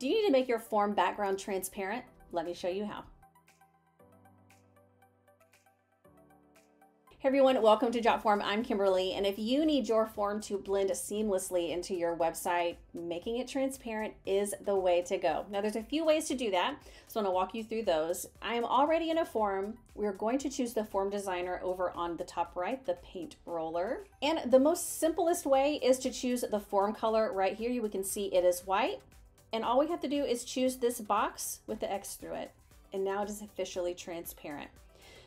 Do you need to make your form background transparent? Let me show you how. Hey everyone, welcome to Jotform. I'm Kimberly, and if you need your form to blend seamlessly into your website, making it transparent is the way to go. Now, there's a few ways to do that, so I'm gonna walk you through those. I am already in a form. We're going to choose the form designer over on the top right, the paint roller. And the most simplest way is to choose the form color right here. You can see it is white. And all we have to do is choose this box with the X through it. And now it is officially transparent.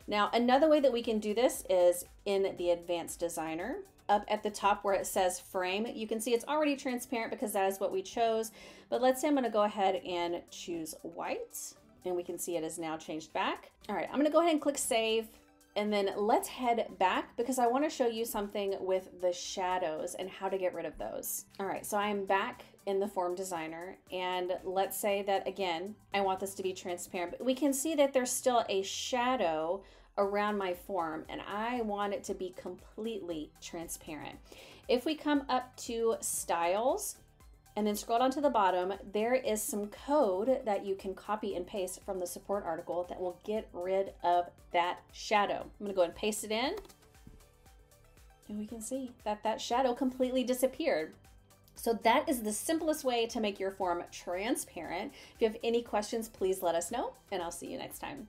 Now, another way that we can do this is in the Advanced Designer. Up at the top where it says frame, you can see it's already transparent because that is what we chose. But let's say I'm gonna go ahead and choose white and we can see it is now changed back. All right, I'm gonna go ahead and click save and then let's head back because I wanna show you something with the shadows and how to get rid of those. All right, so I'm back in the form designer and let's say that again, I want this to be transparent, but we can see that there's still a shadow around my form and I want it to be completely transparent. If we come up to styles and then scroll down to the bottom, there is some code that you can copy and paste from the support article that will get rid of that shadow. I'm gonna go and paste it in and we can see that that shadow completely disappeared. So that is the simplest way to make your form transparent. If you have any questions, please let us know and I'll see you next time.